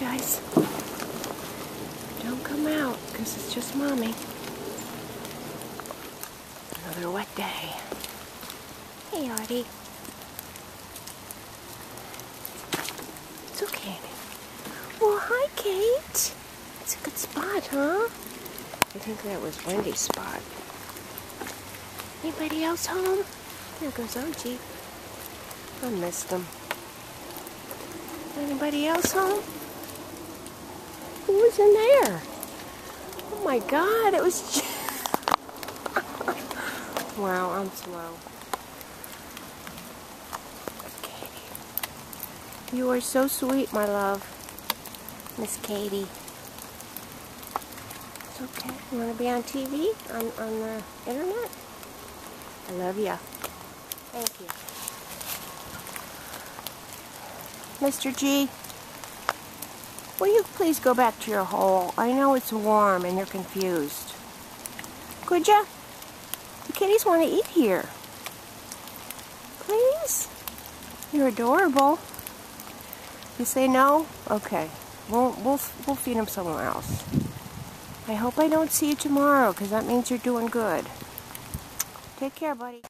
guys. Don't come out, because it's just mommy. Another wet day. Hey, Artie. It's okay. Well, hi, Kate. It's a good spot, huh? I think that was Wendy's spot. Anybody else home? There goes Archie. I missed him. Anybody else home? Who was in there? Oh my god, it was Wow, I'm slow. Katie. You are so sweet, my love. Miss Katie. It's okay. You want to be on TV? On, on the internet? I love you. Thank you. Mr. G, will you please go back to your hole? I know it's warm and you're confused. Could ya? The kitties want to eat here. Please? You're adorable. You say no? Okay. We'll, we'll, we'll feed them somewhere else. I hope I don't see you tomorrow because that means you're doing good. Take care, buddy.